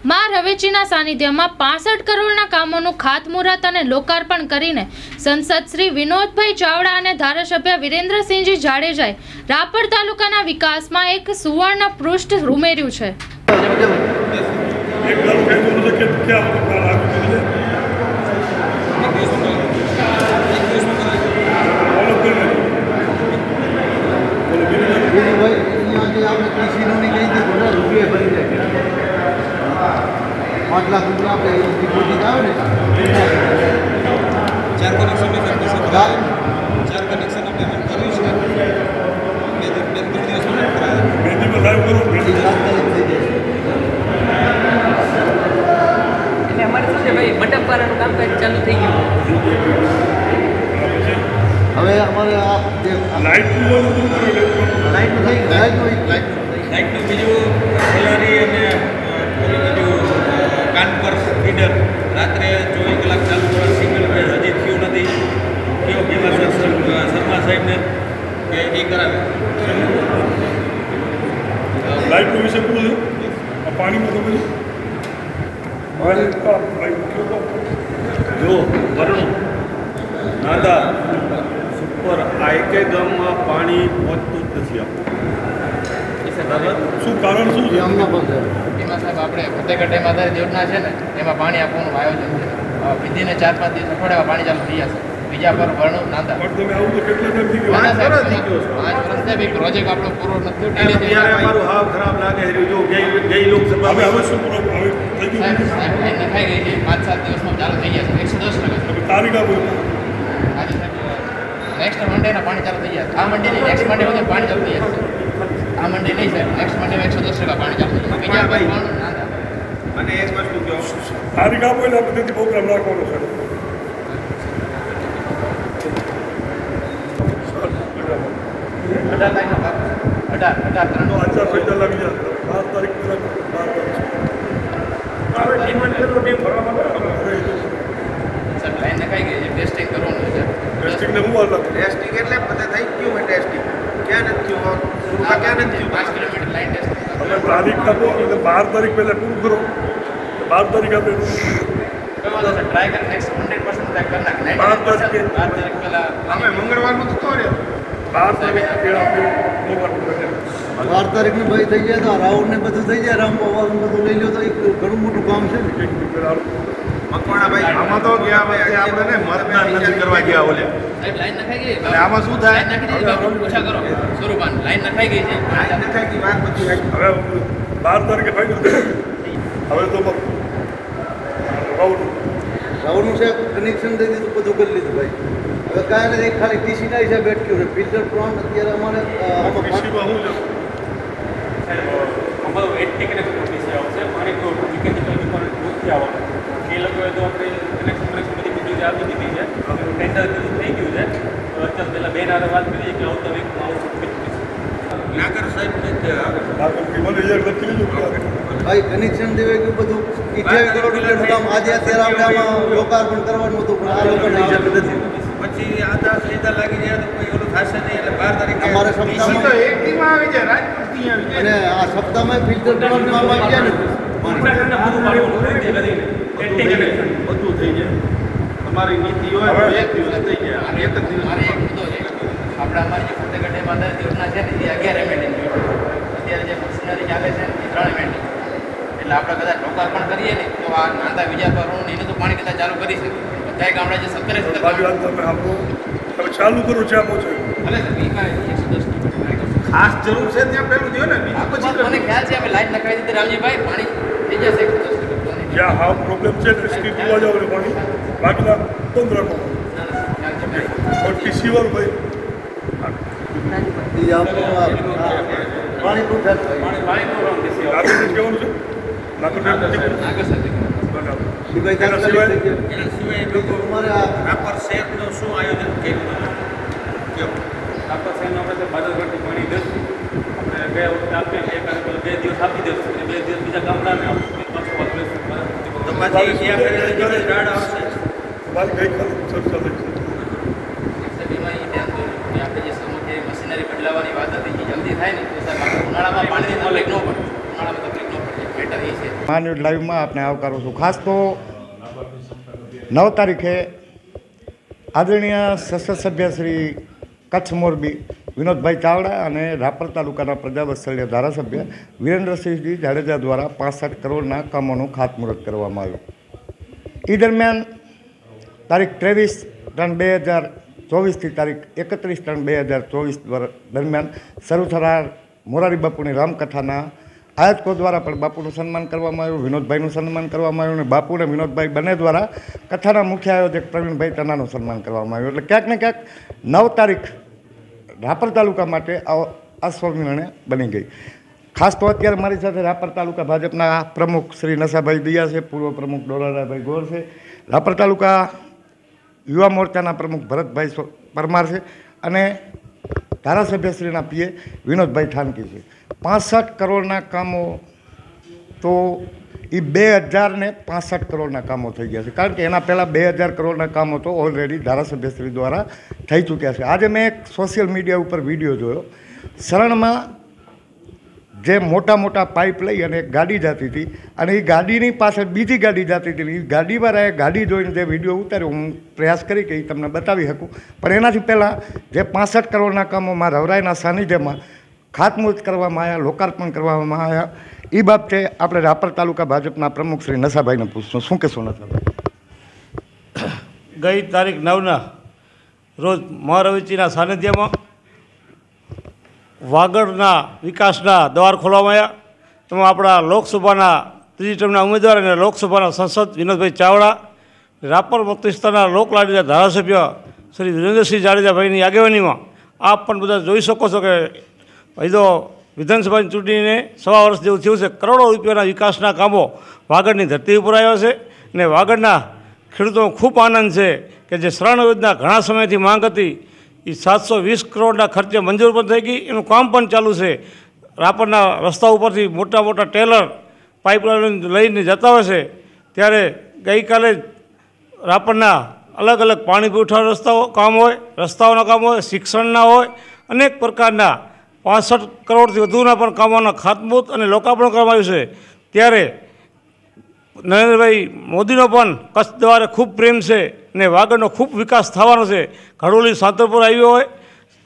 મા રવેચીના સાનિધ્યમાં પાસઠ કરોડના કામોનું ખાતમુહૂર્ત અને લોકાર્પણ કરીને સંસદ શ્રી વિનોદભાઈ ચાવડા અને ધારાસભ્ય વિરેન્દ્રસિંહજી જાડેજાએ રાપર તાલુકાના વિકાસમાં એક સુવર્ણ પૃષ્ઠ ઉમેર્યું છે આપણે પાંચ લાખ રૂપિયા આપણે ડિપોઝિટ આવે ને? ચાર કનેક્શન ચાર કનેક્શન આપણે કર્યું છે. બે ત્રણ દિવસ બે દિવસ લાઈવ કરું. બે એટલે અમારે શું છે ભાઈ બટકવાળાનું કામકાજ ચાલુ થઈ ગયું. હવે અમારે આ જે લાઇટનું લાઇટનું થઈ લાઇટનું લાઇટનું બીજું કલારી અને હિડર રાત્રે ચોવીસ કલાક ચાલુ કરવા સિંગલ હજી થયું નથી. કયો બીમાર શર્મા સાહેબને કે એ કરાવે. લાઈફ વિશે પૂછું. પાણીમાં તો બધું. જો વરુણ નાદા સુપર આઈકે ગામમાં પાણી પહોંચતું જ નથી આપણું શું કારણ શું છે? અમને પણ એમાં સાહેબ આપણે ફતેહગઢ ડેમ આધારિત યોજના છે ને એમાં પાણી આપવાનું આયોજન છે. વિધિને ચાર પાંચ દિવસ અઠવાડિયા પાણી ચાલુ થઈ જશે. બીજા પર વર્ણું નાંદા ગયો ગયો છે. પાંચ વર્ષ બી પ્રોજેક્ટ આપણો પૂરો નથી અમારું હાવ ખરાબ લાગે છે. જો ગઈ લોકસભા હવે શું કરો સાહેબ સાહેબ લાઈન નખાઈ ગઈ છે. પાંચ સાત દિવસમાં ચાલુ થઈ જશે. એકસો દસ ટકા. તારીખ આપો નેક્સ્ટ મંડેના પાણી ચાલુ થઈ જશે. આ મંડે નહીં નેક્સ્ટ મંડે પાણી ચાલુ થઈ જશે. આ મંડે નહીં સાહેબ. નેક્સ્ટ મંડે એકસો દસ ટકા પાણી ચાલુ થઈ બીજા ભાઈ. અને એક વસ્તુ કહો. તારીખ આપો એટલે તેથી પ્રોગ્રામ રાખવાનો છે. અઢાર તારીખનો અઢાર અઢાર ત્રણ. આચાર સંહિતા લાગી જાય બાર તારીખ બાર તારીખ. સાહેબ લાઈન નખાઈ ગઈ છે? ટેસ્ટિંગ કરવાનું છે. ટેસ્ટિંગ એટલે બધે થઈ ગયું મેં ટેસ્ટિંગ ક્યાં નથી થયું સુરતા નથી થયું? પાંચ કિલોમીટર લાઈન ટેસ્ટિંગ તમે તારીખ આપો એટલે બાર તારીખ પહેલા પૂરું કરો. બાર તારીખ આપે. બાર તારીખે. બાર તારીખ અમે બાર તારીખનું ભાઈ થઈ જાય તો રાઉન્ડ ને બધું થઈ જાય રામ પવારનું બધું લઈ લો તો એક ઘણું મોટું કામ છે ને. આમાં તો ગયા વખતે આપણે ને મતદાન નથી કરવા ગયા ઓલે. લાઈન નખાઈ ગઈ. અને આમાં શું થાય? હવે બાર તારીખે હવે તો રાઉન્ડનું છે કનેક્શન દઈ દીધું બધું કરી લીધું ભાઈ. હવે કાંઈ નથી ખાલી ટીસીના હિસાબે અટક્યું છે. ફિલ્ટર પ્લાન્ટ અત્યારે અમારે અમારો એટ ટિકિટ આવશે મારી તો આવવાનું. એ લોકોએ તો આપણે કનેક્શન કનેક્શન બધી બધી રીતે આપી દીધી છે. ટેન્ડર બધું થઈ ગયું છે. તો અત્યારે પહેલાં બેન આરે વાત કરીએ કે આવતા વીકમાં આવું નાગર સાહેબ એક લખી લીધું ભાઈ કનેક્શન દેવાય ગયું બધું અઠ્યાવીસ કરોડ રૂપિયાનું કામ આજે અત્યારે આપણે આમાં લોકાર્પણ કરવાનું હતું પણ આ લોકોના હિસાબે નથી. પછી આધાર લીધા લાગી જાય તો કોઈ ઓલું થશે નહીં એટલે બાર તારીખે અમારે સપ્તાહમાં તો એક દીમાં આવી જાય રાજકોટથી આવી જાય. અને આ સપ્તાહમાં ફિલ્ટર કરવાનું કામ આવી ગયા ને. બધું થઈ જાય. તમારી નીતિ હોય તો એક દિવસ થઈ જાય. આ એક જ દિવસ. મારે છે. આપણે અમારી જે ફતેગઢ ડેમ આધારિત યોજના છે ને એ અગિયાર એમએલની અત્યારે જે મશીનરી ચાલે છે ને એ ત્રણ એમએલની એટલે આપણે કદાચ લોકાર્પણ કરીએ ને તો આ નાંદા વિજાપર રોડ એનું તો પાણી કદાચ ચાલુ કરી શકીએ બધા ગામડા જે સત્તરે સત્તર આપો ચાલુ કરો જ્યાં પહોંચે. ભલે સર એ કાંઈ એકસો દસ ખાસ જરૂર છે ત્યાં પેલું થયું ને બીજું પછી મને ખ્યાલ છે અમે લાઈન નખાવી દીધી રામજીભાઈ પાણી થઈ જશે જ્યાં હાવ પ્રોબ્લેમ છે ને સ્ટીક જોવા જાવ એટલે પાણી. બાકીના બંધ રાખો પણ ટીસી વાળું ભાઈ આપણું આ- આ ગયા. આ વખતે આપીએ બે દિવસ આપી દઈશું બે દિવસ બીજા ગામડાને આપીશું પાછું પાછું લેશું બરાબર તો પાછી ત્યાં કરીને બીજી રાડ આવશે મારી ગઈકાલે લાઈવમાં આપને આવકારું છું. ખાસ તો નવ તારીખે આદરણીય સંસદ સભ્ય શ્રી કચ્છ મોરબી વિનોદભાઈ ચાવડા અને રાપર તાલુકાના પ્રજાવત્સલ્ય ધારાસભ્ય વિરેન્દ્રસિંહજી જાડેજા દ્વારા પાસઠ કરોડના કામોનું ખાતમુહૂર્ત કરવામાં આવ્યું. એ દરમિયાન તારીખ ત્રેવીસ ત્રણ બે હજાર ચોવીસથી તારીખ એકત્રીસ ત્રણ બે હજાર ચોવીસ દરમિયાન શરૂ થનાર મોરારી બાપુની રામકથાના આયોજકો દ્વારા પણ બાપુનું સન્માન કરવામાં આવ્યું, વિનોદભાઈનું સન્માન કરવામાં આવ્યું અને બાપુ અને વિનોદભાઈ બંને દ્વારા કથાના મુખ્ય આયોજક પ્રવીણભાઈ તનાનું સન્માન કરવામાં આવ્યું. એટલે ક્યાંક ને ક્યાંક નવ તારીખ રાપર તાલુકા માટે આ અસ્વનિર્ણય બની ગઈ. ખાસ તો અત્યારે મારી સાથે રાપર તાલુકા ભાજપના પ્રમુખ શ્રી નશાભાઈ દિયા છે, પૂર્વ પ્રમુખ ડોલારાભાઈ ગોર છે. રાપર તાલુકા યુવા મોરચાના પ્રમુખ ભરતભાઈ પરમાર છે અને ધારાસભ્યશ્રીના પીએ વિનોદભાઈ ઠાનકી છે. પાસઠ કરોડના કામો તો એ બે હજારને પાસઠ કરોડના કામો થઈ ગયા છે. કારણ કે એના પહેલાં બે હજાર કરોડના કામો તો ઓલરેડી ધારાસભ્યશ્રી દ્વારા થઈ ચૂક્યા છે. આજે મેં એક સોશિયલ મીડિયા ઉપર વીડિયો જોયો. શરણમાં જે મોટા મોટા પાઇપ લઈ અને એક ગાડી જતી હતી અને એ ગાડીની પાછળ બીજી ગાડી જતી હતી. એ ગાડીવાળાએ ગાડી જોઈને જે વીડિયો ઉતાર્યો, હું પ્રયાસ કરી કે એ તમને બતાવી શકું. પણ એનાથી પહેલાં જે પાસઠ કરોડના કામોમાં રવરાયના સાનિધ્યમાં ખાતમુહૂર્ત કરવામાં આવ્યા, લોકાર્પણ કરવામાં આવ્યા એ બાબતે આપણે રાપર તાલુકા ભાજપના પ્રમુખ શ્રી નશાભાઈને પૂછશું. શું કહેશો નશાભાઈ? ગઈ તારીખ નવના રોજ મહારવિચીના સાનિધ્યમાં વાગડના વિકાસના દ્વાર ખોલવામાં આવ્યા. એમાં આપણા લોકસભાના, ત્રીજી ટર્મના ઉમેદવાર અને લોકસભાના સંસદ વિનોદભાઈ ચાવડા, રાપર મત વિસ્તારના લોકલાડીના ધારાસભ્ય શ્રી વિરેન્દ્રસિંહ જાડેજાભાઈની આગેવાનીમાં આપ પણ બધા જોઈ શકો છો કે ભાઈ તો વિધાનસભાની ચૂંટણીને સવા વર્ષ જેવું થયું છે. કરોડો રૂપિયાના વિકાસના કામો વાગડની ધરતી ઉપર આવ્યા છે અને વાગડના ખેડૂતોનો ખૂબ આનંદ છે કે જે શરણ યોજના ઘણા સમયથી માંગ હતી એ સાતસો વીસ કરોડના ખર્ચે મંજૂર પણ થઈ ગઈ. એનું કામ પણ ચાલુ છે. રાપરના રસ્તા ઉપરથી મોટા મોટા ટેલર પાઇપલાઇન લઈને જતા હોય છે. ત્યારે ગઈકાલે રાપરના અલગ અલગ પાણી પુરવઠા રસ્તાઓ કામ હોય, રસ્તાઓના કામ હોય, શિક્ષણના હોય, અનેક પ્રકારના પાસઠ કરોડથી વધુના પણ કામોના ખાતમુહૂર્ત અને લોકાર્પણ કરવામાં આવ્યું છે. ત્યારે નરેન્દ્રભાઈ મોદીનો પણ કચ્છ દ્વારે ખૂબ પ્રેમ છે ને વાગડનો ખૂબ વિકાસ થવાનો છે. ઘડોલી સાંતરપુર આવ્યો હોય,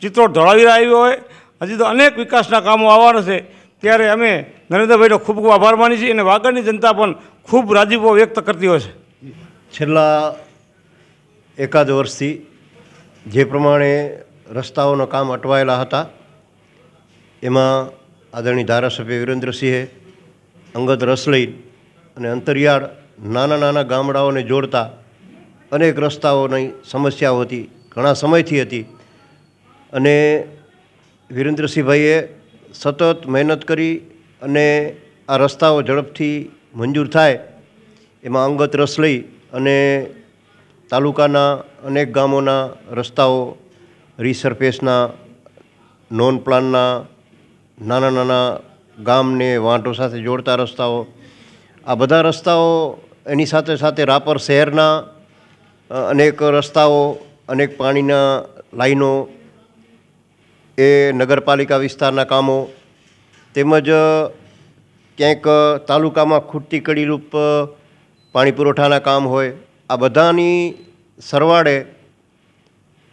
ચિત્રોડ ધોળાવીરા આવ્યો હોય, હજી તો અનેક વિકાસના કામો આવવાના છે. ત્યારે અમે નરેન્દ્રભાઈનો ખૂબ ખૂબ આભાર માની છીએ અને વાગડની જનતા પણ ખૂબ રાજીપો વ્યક્ત કરતી હોય છે. છેલ્લા એકાદ વર્ષથી જે પ્રમાણે રસ્તાઓના કામ અટવાયેલા હતા, એમાં આદરણીય ધારાસભ્ય વિરેન્દ્રસિંહે અંગત રસ લઈ અને અંતરિયાળ નાના નાના ગામડાઓને જોડતા અનેક રસ્તાઓની સમસ્યાઓ હતી, ઘણા સમયથી હતી. અને વિરેન્દ્રસિંહભાઈએ સતત મહેનત કરી અને આ રસ્તાઓ ઝડપથી મંજૂર થાય એમાં અંગત રસ લઈ અને તાલુકાના અનેક ગામોના રસ્તાઓ રીસરફેસના નોન પ્લાનના નાના નાના ગામને વાંટો સાથે જોડતા રસ્તાઓ આ બધા રસ્તાઓ એની સાથે સાથે રાપર શહેરના અનેક રસ્તાઓ, અનેક પાણીના લાઈનો, એ નગરપાલિકા વિસ્તારના કામો, તેમજ ક્યાંક તાલુકામાં ખૂટતી કડીરૂપ પાણી પુરવઠાના કામ હોય, આ બધાની સરવાળે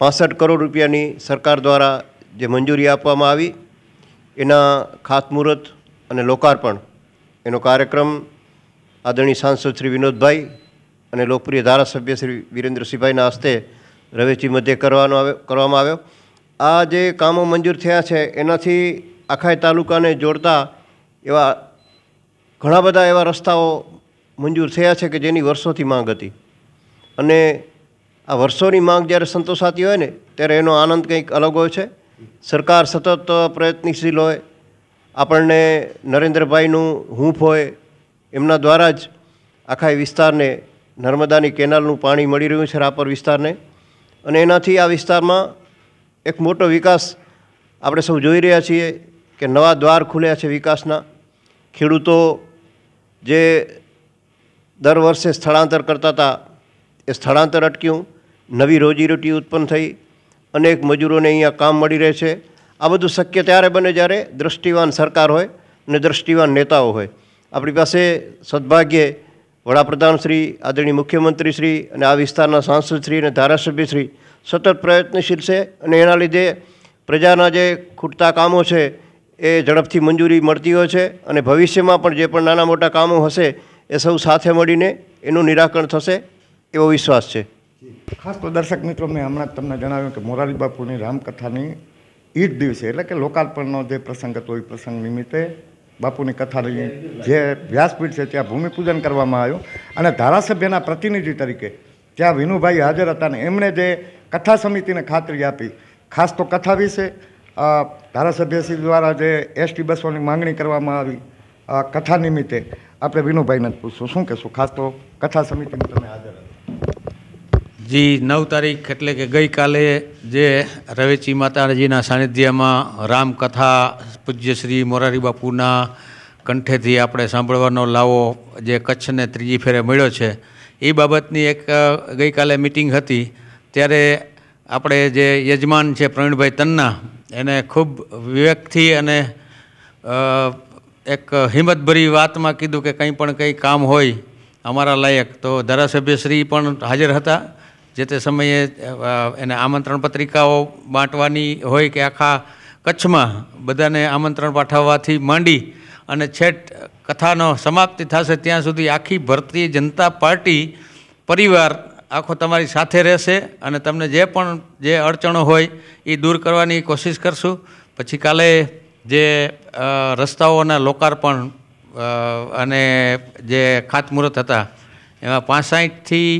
પાસઠ કરોડ રૂપિયાની સરકાર દ્વારા જે મંજૂરી આપવામાં આવી, એના ખાતમુહૂર્ત અને લોકાર્પણ, એનો કાર્યક્રમ આદરણીય સાંસદ શ્રી વિનોદભાઈ અને લોકપ્રિય ધારાસભ્ય શ્રી વિરેન્દ્રસિંહભાઈના હસ્તે રવેચી મધ્યે કરવાનો આવ્યો કરવામાં આવ્યો. આ જે કામો મંજૂર થયા છે, એનાથી આખાય તાલુકાને જોડતા એવા ઘણા બધા એવા રસ્તાઓ મંજૂર થયા છે કે જેની વર્ષોથી માંગ હતી. અને આ વર્ષોની માંગ જ્યારે સંતોષાતી હોય ને, ત્યારે એનો આનંદ કંઈક અલગ હોય છે. સરકાર સતત પ્રયત્નશીલ હોય. આપણને નરેન્દ્રભાઈનું હૂંફ હોય એમના દ્વારા જ આખા વિસ્તારને નર્મદાની કેનાલનું પાણી મળી રહ્યું છે રાપર વિસ્તારને. અને એનાથી આ વિસ્તારમાં એક મોટો વિકાસ આપણે સૌ જોઈ રહ્યા છીએ કે નવા દ્વાર ખુલ્યા છે વિકાસના. ખેડૂતો જે દર વર્ષે સ્થળાંતર કરતા હતા, એ સ્થળાંતર અટક્યું, નવી રોજીરોટી ઉત્પન્ન થઈ અનેક મજૂરોને અહીંયા કામ મળી રહે છે. આ બધું શક્ય ત્યારે બને જ્યારે દ્રષ્ટિવાન સરકાર હોય અને દ્રષ્ટિવાન નેતાઓ હોય. આપણી પાસે સદભાગ્યે વડાપ્રધાન શ્રી, આદરણીય મુખ્યમંત્રી શ્રી અને આ વિસ્તારના સાંસદ શ્રી અને ધારાસભ્ય શ્રી સતત પ્રયત્નશીલ છે અને એના લીધે પ્રજાના જે ખૂટતા કામો છે એ ઝડપથી મંજૂરી મળતી હોય છે અને ભવિષ્યમાં પણ જે પણ નાના મોટા કામો હશે એ સૌ સાથે મળીને એનું નિરાકરણ થશે એવો વિશ્વાસ છે. ખાસ તો દર્શક મિત્રો, મેં હમણાં તમને જણાવ્યું કે મોરારી બાપુની રામકથાની ઈદ દિવસે, એટલે કે લોકાર્પણનો જે પ્રસંગ હતો, એ પ્રસંગ નિમિત્તે બાપુની કથાની જે વ્યાસપીઠ છે, ત્યાં ભૂમિપૂજન કરવામાં આવ્યું. અને ધારાસભ્યના પ્રતિનિધિ તરીકે ત્યાં વિનુભાઈ હાજર હતા અને એમણે જે કથા સમિતિને ખાતરી આપી, ખાસ તો કથા વિશે ધારાસભ્યશ્રી દ્વારા જે એસટી બસોની માંગણી કરવામાં આવી કથા નિમિત્તે આપણે વિનુભાઈને જ પૂછશું. શું કહેશું? ખાસ તો કથા સમિતિમાં તમે હાજર જી, નવ તારીખ એટલે કે ગઈકાલે જે રવેચી માતાજીના સાનિધ્યમાં રામકથા પૂજ્ય શ્રી મોરારી બાપુના કંઠેથી આપણે સાંભળવાનો લાવો જે કચ્છને ત્રીજી ફેરે મળ્યો છે. એ બાબતની એક ગઈકાલે મિટિંગ હતી. ત્યારે આપણે જે યજમાન છે પ્રવીણભાઈ તન્ના, એને ખૂબ વિવેકથી અને એક હિંમતભરી વાતમાં કીધું કે કંઈ પણ કંઈ કામ હોય અમારા લાયક. તો ધારાસભ્યશ્રી પણ હાજર હતા, જે તે સમયે એને આમંત્રણ પત્રિકાઓ બાંટવાની હોય કે આખા કચ્છમાં બધાને આમંત્રણ પાઠવવાથી માંડી અને છેટ કથાનો સમાપ્તિ થશે ત્યાં સુધી આખી ભારતીય જનતા પાર્ટી પરિવાર આખો તમારી સાથે રહેશે અને તમને જે પણ જે અડચણો હોય એ દૂર કરવાની કોશિશ કરશું. પછી કાલે જે રસ્તાઓના લોકાર્પણ અને જે ખાતમુહૂર્ત હતા, એમાં પાંસાઠથી,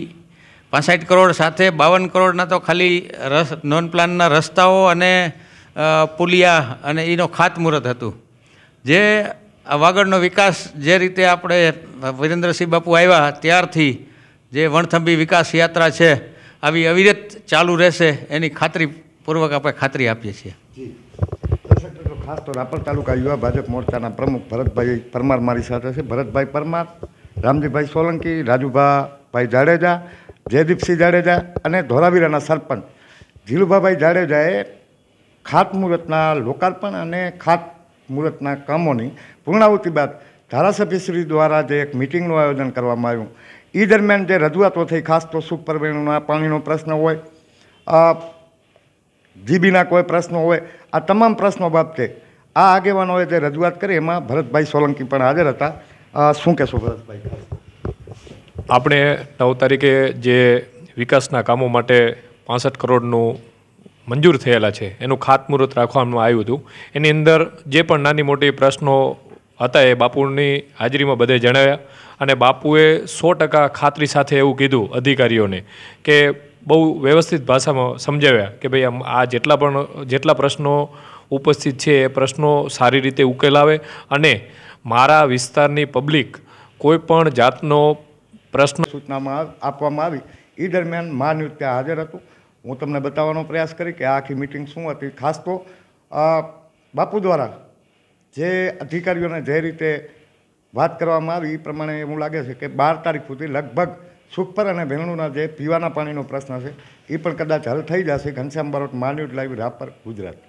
પાંસઠ કરોડ સાથે બાવન કરોડના તો ખાલી રસ, નોન પ્લાનના રસ્તાઓ અને પુલિયા અને એનો ખાતમુહૂર્ત હતું. જે વાગડનો વિકાસ જે રીતે આપણે વિરેન્દ્રસિંહ બાપુ આવ્યા ત્યારથી જે વણથંભી વિકાસ યાત્રા છે, આવી અવિરત ચાલુ રહેશે એની ખાતરીપૂર્વક આપણે ખાતરી આપીએ છીએ. ખાસ તો રાપર તાલુકા યુવા ભાજપ મોરચાના પ્રમુખ ભરતભાઈ પરમાર મારી સાથે છે. ભરતભાઈ પરમાર, રામજીભાઈ સોલંકી રાજુભાભાઈ જાડેજા, જયદીપસિંહ જાડેજા અને ધોરાવીરાના સરપંચ. જીલુભાભાઈ જાડેજાએ ખાતમુહૂર્તના લોકાર્પણ અને ખાતમુહૂર્તના કામોની પૂર્ણાહુતિ બાદ ધારાસભ્યશ્રી દ્વારા જે એક મિટિંગનું આયોજન કરવામાં આવ્યું એ દરમિયાન જે રજૂઆતો થઈ, ખાસ તો સુપરવેણુના પાણીનો પ્રશ્ન હોય જીબીના કોઈ પ્રશ્નો હોય, આ તમામ પ્રશ્નો બાબતે આ આગેવાનોએ જે રજૂઆત કરી, એમાં ભરતભાઈ સોલંકી પણ હાજર હતા. શું કહેશો ભરતભાઈ? આપણે નવ તારીખે જે વિકાસના કામો માટે પાસઠ કરોડનું મંજૂર થયેલા છે. એનું ખાતમુહૂર્ત રાખવામાં આવ્યું હતું. એની અંદર જે પણ નાની મોટી પ્રશ્નો હતા એ બાપુની હાજરીમાં બધે જણાવ્યા અને બાપુએ સો ટકા ખાતરી સાથે એવું કીધું અધિકારીઓને કે બહુ વ્યવસ્થિત ભાષામાં સમજાવ્યા કે ભાઈ આમ આ જેટલા પણ, જેટલા પ્રશ્નો ઉપસ્થિત છે એ પ્રશ્નો સારી રીતે ઉકેલાવે અને મારા વિસ્તારની પબ્લિક કોઈ પણ જાતનો પ્રશ્ન સૂચનામાં આપવામાં આવી. એ દરમિયાન માન્યુ ત્યાં હાજર હતું. હું તમને બતાવવાનો પ્રયાસ કરી કે આ આખી મિટિંગ શું હતી. ખાસ તો બાપુ દ્વારા જે અધિકારીઓને જે રીતે વાત કરવામાં આવી, એ પ્રમાણે એવું લાગે છે કે બાર તારીખ સુધી લગભગ સુખપર અને ભેણુના જે પીવાના પાણીનો પ્રશ્ન છે, એ પણ કદાચ હલ થઈ જશે. ઘનશ્યામ બારોટ માંડવી લાઈવ, રાપર, ગુજરાત.